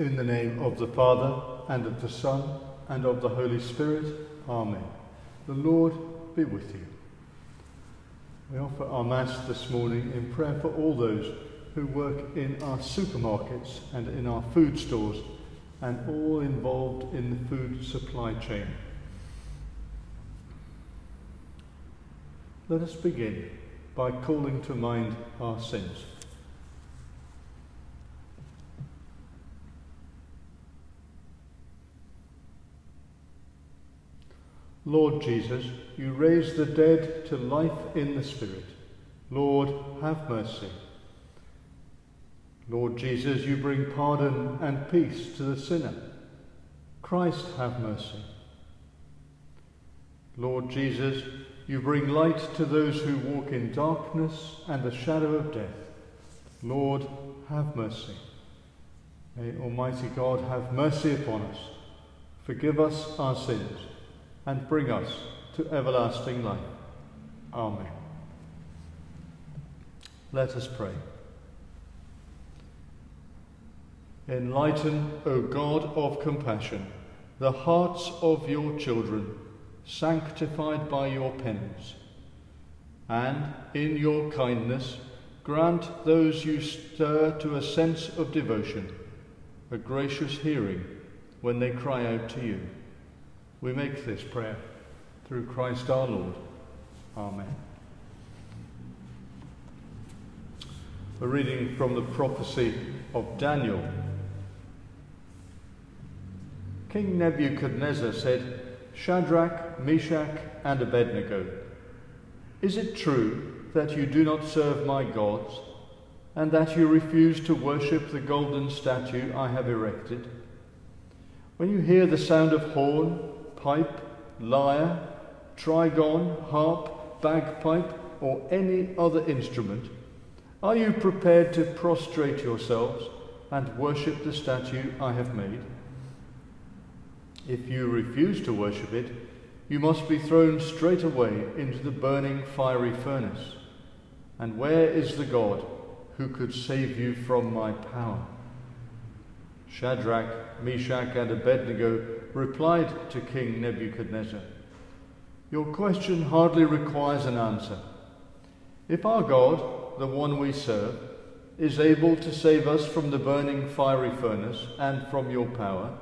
In the name of the Father, and of the Son, and of the Holy Spirit. Amen. The Lord be with you. We offer our Mass this morning in prayer for all those who work in our supermarkets and in our food stores and all involved in the food supply chain. Let us begin by calling to mind our sins. Lord Jesus, you raise the dead to life in the Spirit. Lord, have mercy. Lord Jesus, you bring pardon and peace to the sinner. Christ, have mercy. Lord Jesus, you bring light to those who walk in darkness and the shadow of death. Lord, have mercy. May Almighty God have mercy upon us, forgive us our sins, and bring us to everlasting life. Amen. Let us pray. Enlighten, O God of compassion, the hearts of your children, sanctified by your penance, and in your kindness grant those you stir to a sense of devotion, a gracious hearing when they cry out to you. We make this prayer through Christ our Lord. Amen. A reading from the prophecy of Daniel. King Nebuchadnezzar said, Shadrach, Meshach, and Abednego, is it true that you do not serve my gods, and that you refuse to worship the golden statue I have erected? When you hear the sound of horn, pipe, lyre, trigon, harp, bagpipe, or any other instrument, are you prepared to prostrate yourselves and worship the statue I have made? If you refuse to worship it, you must be thrown straight away into the burning fiery furnace. And where is the God who could save you from my power? Shadrach, Meshach, and Abednego replied to King Nebuchadnezzar, Your question hardly requires an answer. If our God, the one we serve, is able to save us from the burning fiery furnace and from your power,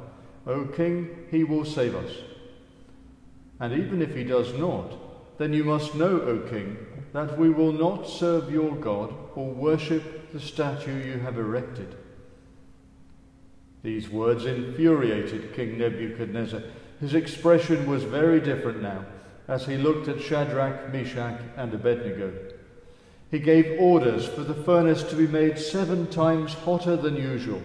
O king, he will save us. And even if he does not, then you must know, O king, that we will not serve your God or worship the statue you have erected. These words infuriated King Nebuchadnezzar. His expression was very different now as he looked at Shadrach, Meshach, and Abednego. He gave orders for the furnace to be made seven times hotter than usual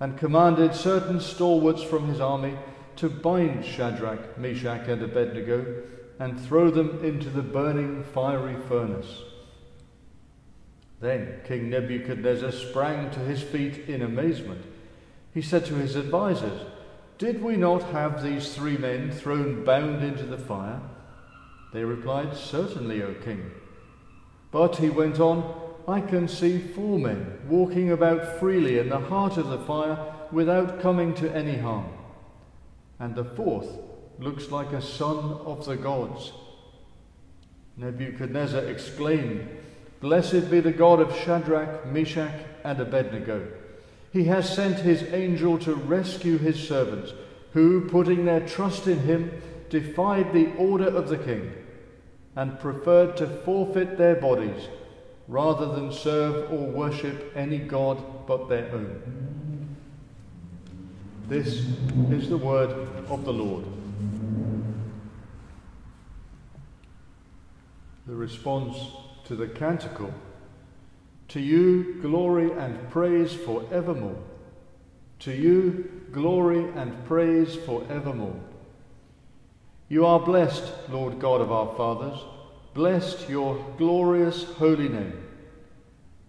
and commanded certain stalwarts from his army to bind Shadrach, Meshach, and Abednego and throw them into the burning fiery furnace. Then King Nebuchadnezzar sprang to his feet in amazement. He said to his advisers, Did we not have these three men thrown bound into the fire? They replied, Certainly, O king. But he went on, I can see four men walking about freely in the heart of the fire without coming to any harm. And the fourth looks like a son of the gods. Nebuchadnezzar exclaimed, Blessed be the God of Shadrach, Meshach, and Abednego. He has sent his angel to rescue his servants, who, putting their trust in him, defied the order of the king and preferred to forfeit their bodies rather than serve or worship any god but their own. This is the word of the Lord. The response to the canticle To you glory and praise for evermore. To you glory and praise for evermore. You are blessed, Lord God of our fathers blessed your glorious holy name.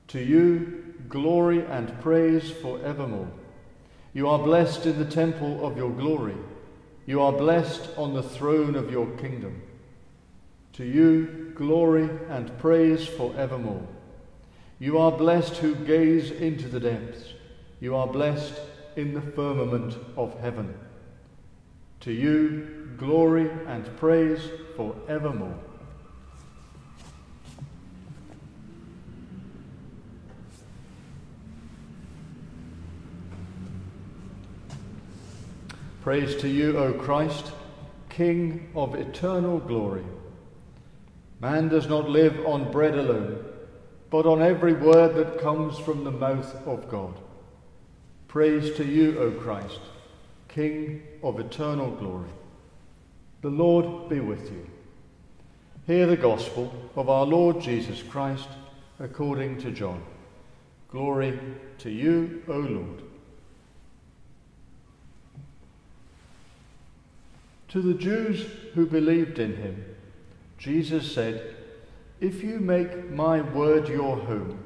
To you, glory and praise for evermore. You are blessed in the temple of your glory. You are blessed on the throne of your kingdom. To you, glory and praise for evermore. You are blessed who gaze into the depths. You are blessed in the firmament of heaven. To you, glory and praise for evermore. Praise to you, O Christ, King of eternal glory. Man does not live on bread alone, but on every word that comes from the mouth of God. Praise to you, O Christ, King of eternal glory. The Lord be with you. Hear the gospel of our Lord Jesus Christ according to John. Glory to you, O Lord. To the Jews who believed in him, Jesus said, If you make my word your home,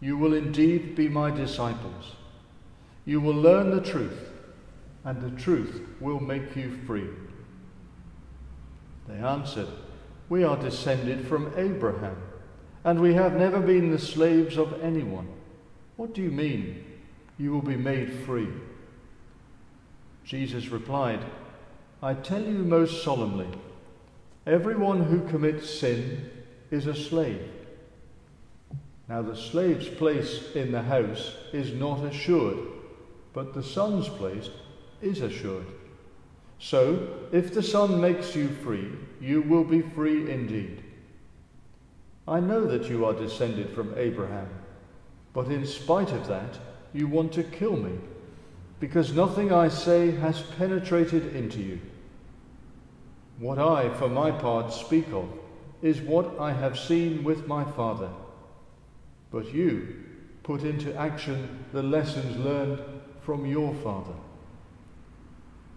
you will indeed be my disciples. You will learn the truth, and the truth will make you free. They answered, We are descended from Abraham, and we have never been the slaves of anyone. What do you mean, you will be made free? Jesus replied, I tell you most solemnly, everyone who commits sin is a slave. Now, the slave's place in the house is not assured, but the son's place is assured. So, if the Son makes you free, you will be free indeed. I know that you are descended from Abraham, but in spite of that, you want to kill me because nothing I say has penetrated into you. What I, for my part, speak of is what I have seen with my Father. But you put into action the lessons learned from your Father.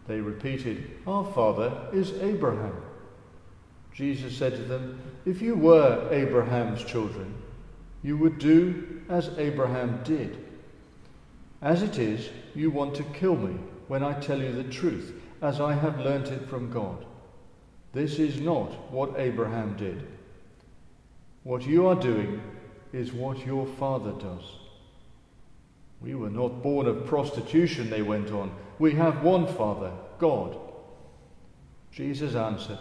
They repeated, Our Father is Abraham. Jesus said to them, If you were Abraham's children, you would do as Abraham did. As it is, you want to kill me when I tell you the truth, as I have learnt it from God. This is not what Abraham did. What you are doing is what your father does. We were not born of prostitution, they went on. We have one Father, God. Jesus answered,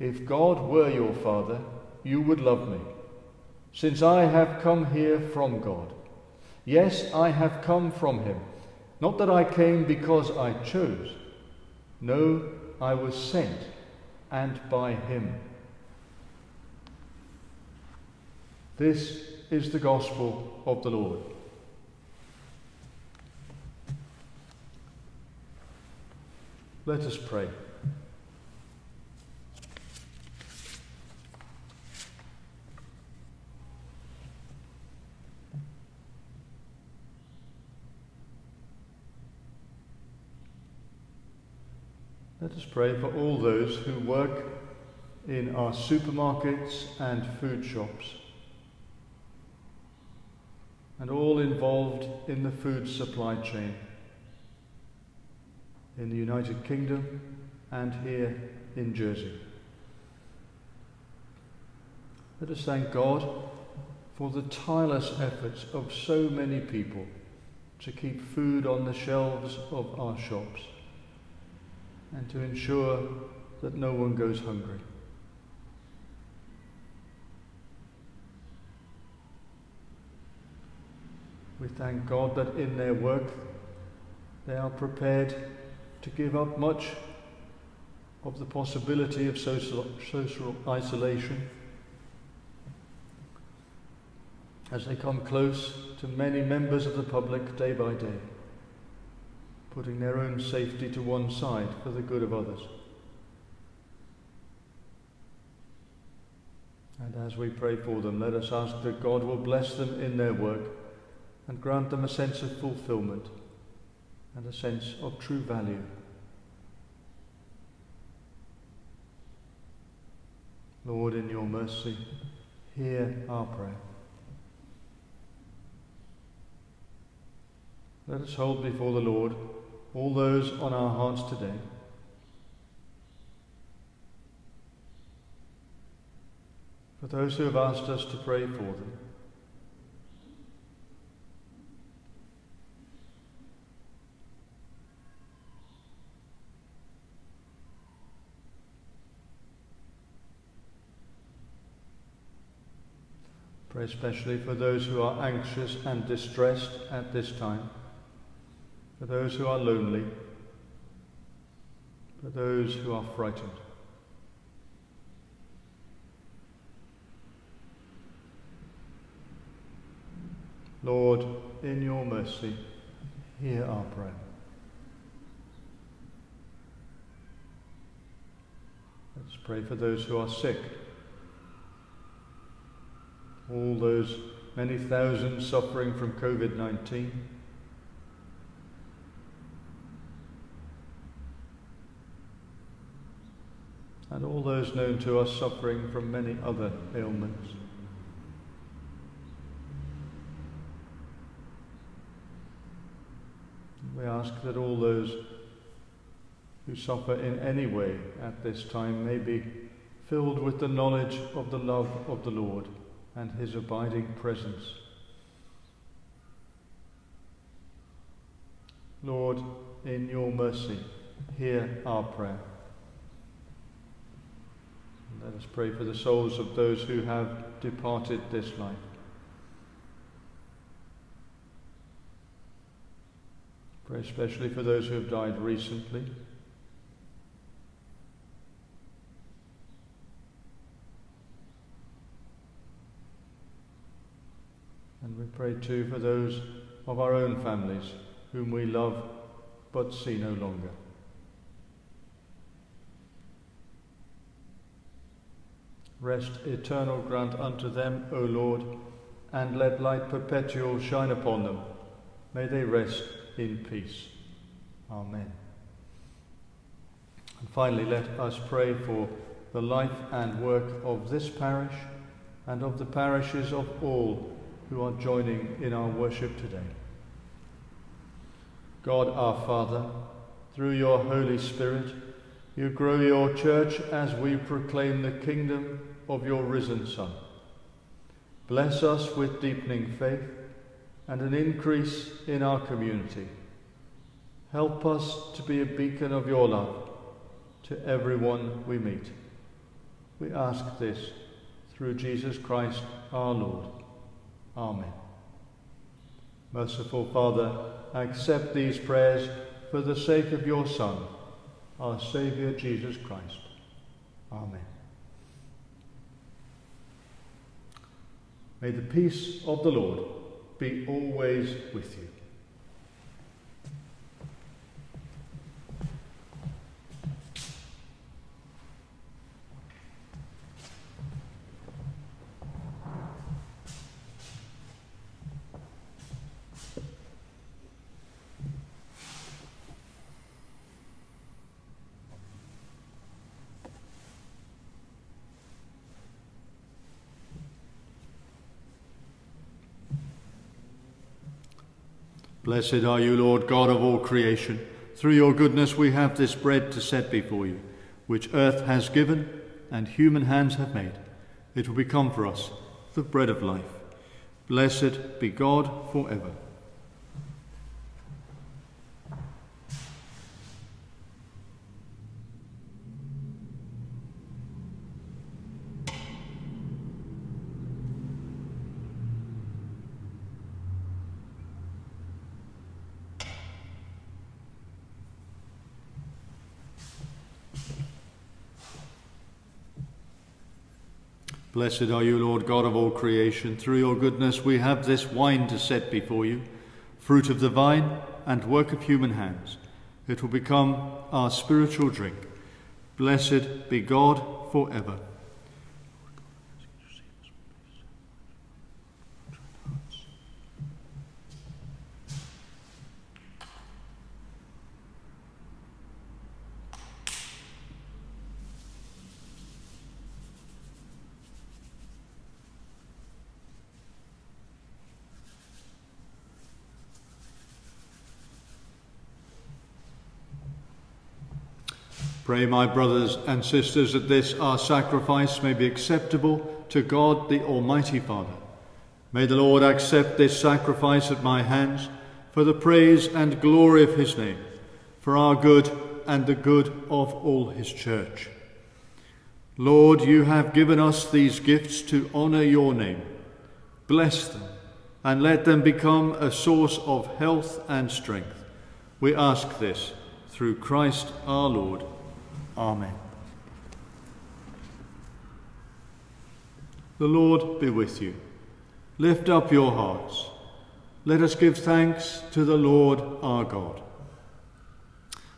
If God were your Father, you would love me, since I have come here from God. Yes, I have come from him. Not that I came because I chose. No, I was sent, and by him. This is the gospel of the Lord. Let us pray. Let us pray for all those who work in our supermarkets and food shops, and all involved in the food supply chain in the United Kingdom and here in Jersey. Let us thank God for the tireless efforts of so many people to keep food on the shelves of our shops and to ensure that no one goes hungry. We thank God that in their work they are prepared to give up much of the possibility of social, social isolation as they come close to many members of the public day by day putting their own safety to one side for the good of others. And as we pray for them, let us ask that God will bless them in their work and grant them a sense of fulfillment and a sense of true value. Lord, in your mercy, hear our prayer. Let us hold before the Lord all those on our hearts today. For those who have asked us to pray for them. Pray especially for those who are anxious and distressed at this time for those who are lonely, for those who are frightened. Lord, in your mercy, hear our prayer. Let's pray for those who are sick. All those many thousands suffering from COVID 19. And all those known to us suffering from many other ailments. We ask that all those who suffer in any way at this time may be filled with the knowledge of the love of the Lord and his abiding presence. Lord, in your mercy, hear our prayer. Let us pray for the souls of those who have departed this life. Pray especially for those who have died recently. And we pray too for those of our own families whom we love but see no longer. Rest eternal grant unto them, O Lord, and let light perpetual shine upon them. May they rest in peace. Amen. And finally, let us pray for the life and work of this parish and of the parishes of all who are joining in our worship today. God our Father, through your Holy Spirit, you grow your church as we proclaim the kingdom of your risen Son. Bless us with deepening faith and an increase in our community. Help us to be a beacon of your love to everyone we meet. We ask this through Jesus Christ our Lord. Amen. Merciful Father, accept these prayers for the sake of your Son, our Saviour Jesus Christ. Amen. May the peace of the Lord be always with you. Blessed are you, Lord God of all creation. Through your goodness we have this bread to set before you, which earth has given and human hands have made. It will become for us the bread of life. Blessed be God forever. Blessed are you, Lord God of all creation. Through your goodness we have this wine to set before you, fruit of the vine and work of human hands. It will become our spiritual drink. Blessed be God forever. Pray, my brothers and sisters, that this our sacrifice may be acceptable to God the Almighty Father. May the Lord accept this sacrifice at my hands for the praise and glory of his name, for our good and the good of all his church. Lord, you have given us these gifts to honour your name. Bless them and let them become a source of health and strength. We ask this through Christ our Lord. Amen. The Lord be with you. Lift up your hearts. Let us give thanks to the Lord our God.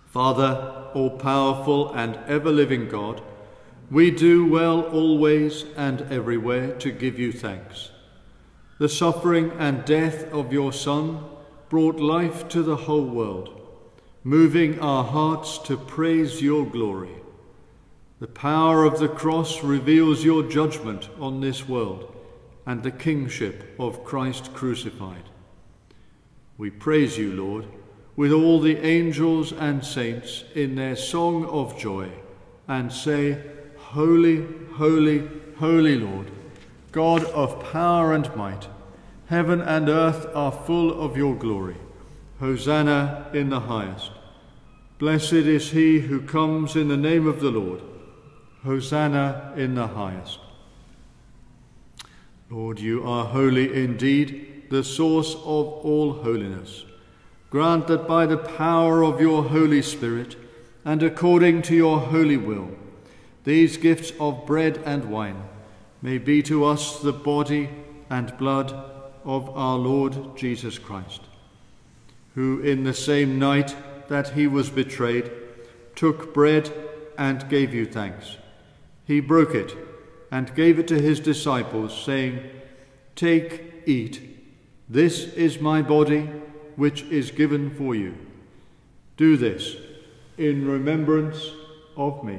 Father, all powerful and ever living God, we do well always and everywhere to give you thanks. The suffering and death of your Son brought life to the whole world, moving our hearts to praise your glory. The power of the cross reveals your judgment on this world and the kingship of Christ crucified. We praise you, Lord, with all the angels and saints in their song of joy, and say, Holy, holy, holy Lord, God of power and might, heaven and earth are full of your glory. Hosanna in the highest. Blessed is he who comes in the name of the Lord. Hosanna in the highest. Lord, you are holy indeed, the source of all holiness. Grant that by the power of your Holy Spirit and according to your holy will, these gifts of bread and wine may be to us the body and blood of our Lord Jesus Christ, who in the same night that he was betrayed took bread and gave you thanks he broke it and gave it to his disciples, saying, Take, eat. This is my body, which is given for you. Do this in remembrance of me.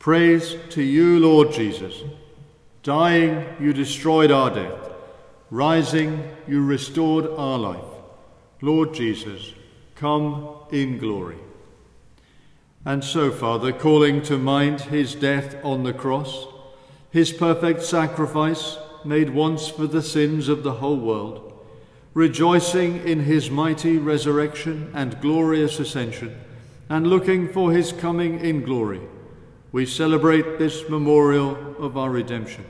Praise to you, Lord Jesus. Dying, you destroyed our death. Rising, you restored our life. Lord Jesus, come in glory. And so, Father, calling to mind his death on the cross, his perfect sacrifice made once for the sins of the whole world, rejoicing in his mighty resurrection and glorious ascension, and looking for his coming in glory we celebrate this memorial of our redemption.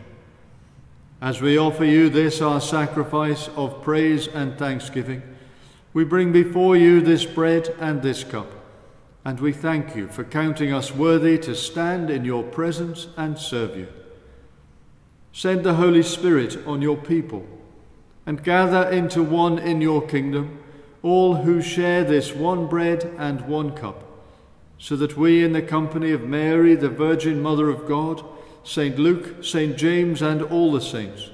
As we offer you this, our sacrifice of praise and thanksgiving, we bring before you this bread and this cup, and we thank you for counting us worthy to stand in your presence and serve you. Send the Holy Spirit on your people, and gather into one in your kingdom all who share this one bread and one cup so that we, in the company of Mary, the Virgin Mother of God, St. Luke, St. James, and all the saints,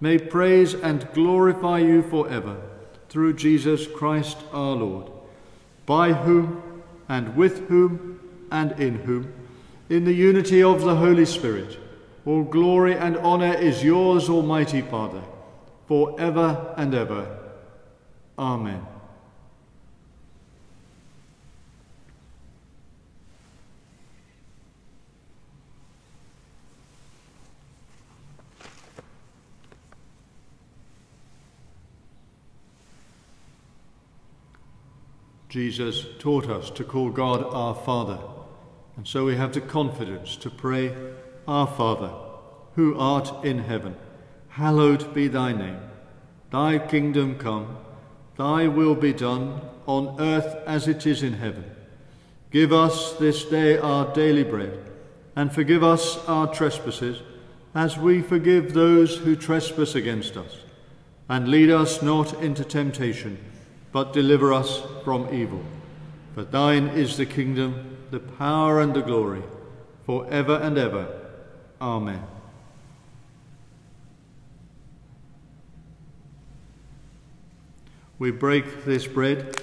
may praise and glorify you forever, through Jesus Christ our Lord, by whom, and with whom, and in whom, in the unity of the Holy Spirit, all glory and honour is yours, Almighty Father, for ever and ever. Amen. Jesus taught us to call God our Father, and so we have the confidence to pray, Our Father, who art in heaven, hallowed be thy name. Thy kingdom come, thy will be done, on earth as it is in heaven. Give us this day our daily bread, and forgive us our trespasses, as we forgive those who trespass against us. And lead us not into temptation but deliver us from evil. For thine is the kingdom, the power, and the glory, for ever and ever. Amen. We break this bread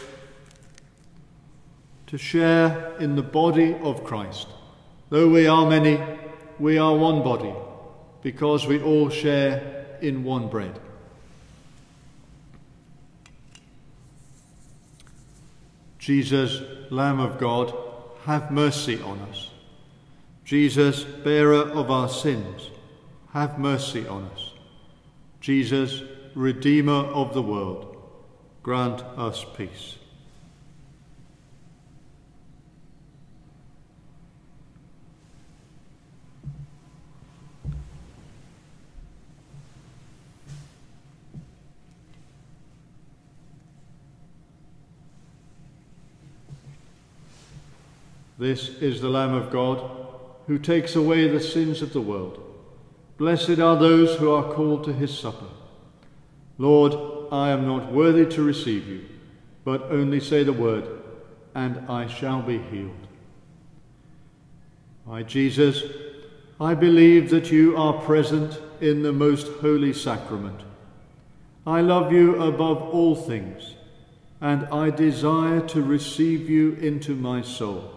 to share in the body of Christ. Though we are many, we are one body, because we all share in one bread. Jesus, Lamb of God, have mercy on us. Jesus, bearer of our sins, have mercy on us. Jesus, Redeemer of the world, grant us peace. This is the Lamb of God who takes away the sins of the world. Blessed are those who are called to his supper. Lord, I am not worthy to receive you, but only say the word, and I shall be healed. My Jesus, I believe that you are present in the most holy sacrament. I love you above all things, and I desire to receive you into my soul.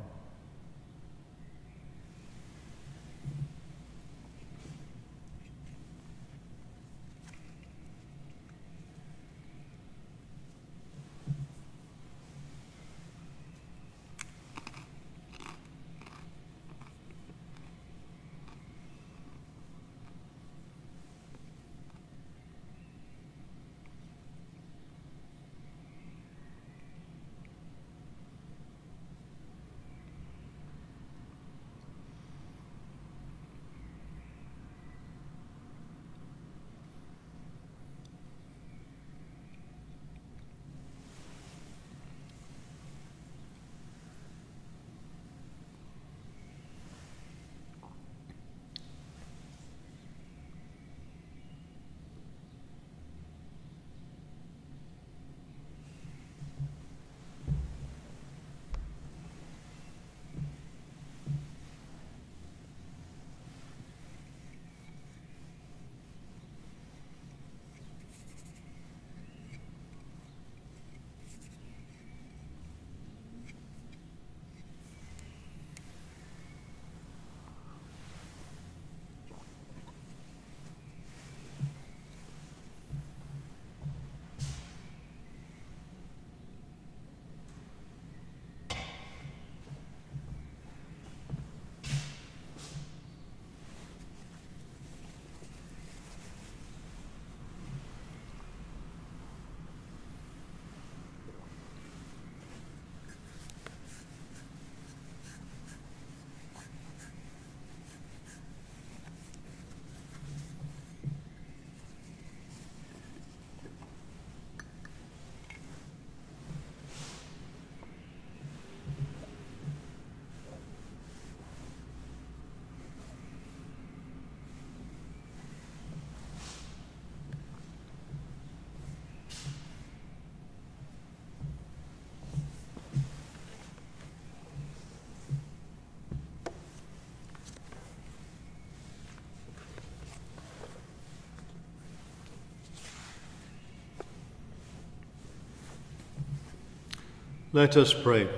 Let us pray.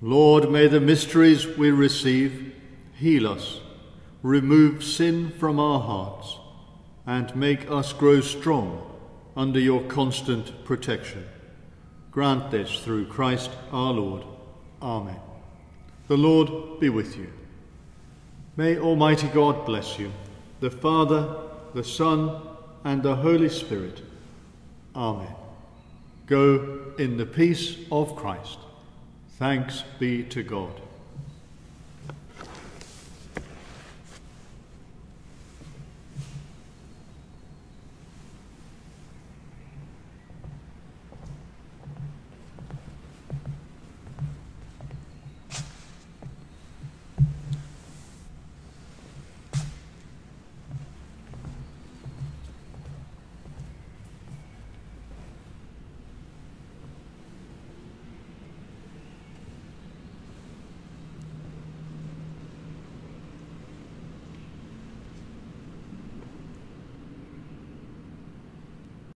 Lord, may the mysteries we receive heal us, remove sin from our hearts, and make us grow strong under your constant protection. Grant this through Christ our Lord. Amen. The Lord be with you. May Almighty God bless you, the Father, the Son, and the Holy Spirit. Amen. Go in the peace of Christ. Thanks be to God.